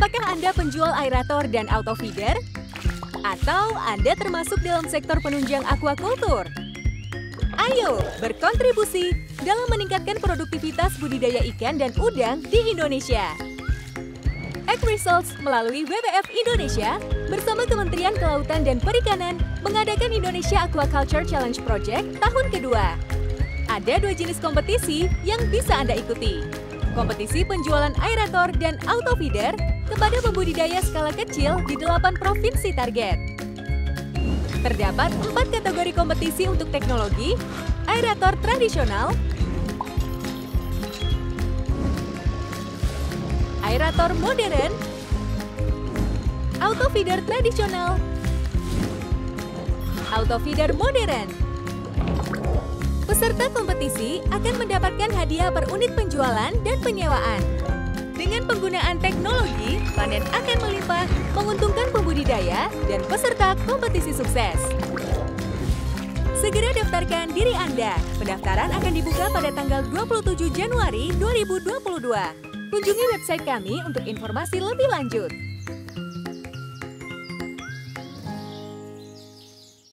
Apakah Anda penjual aerator dan auto feeder? Atau Anda termasuk dalam sektor penunjang aquaculture? Ayo berkontribusi dalam meningkatkan produktivitas budidaya ikan dan udang di Indonesia. Egg Results melalui WWF Indonesia bersama Kementerian Kelautan dan Perikanan mengadakan Indonesia Aquaculture Challenge Project tahun kedua. Ada dua jenis kompetisi yang bisa Anda ikuti. Kompetisi penjualan aerator dan auto feeder kepada pembudidaya skala kecil di 8 provinsi target. Terdapat empat kategori kompetisi untuk teknologi, aerator tradisional, aerator modern, auto feeder tradisional, auto feeder modern. Peserta kompetisi akan mendapatkan hadiah per unit penjualan dan penyewaan. Dengan penggunaan teknologi, panen akan melimpah, menguntungkan pembudidaya dan peserta kompetisi sukses. Segera daftarkan diri Anda. Pendaftaran akan dibuka pada tanggal 27 Januari 2022. Kunjungi website kami untuk informasi lebih lanjut.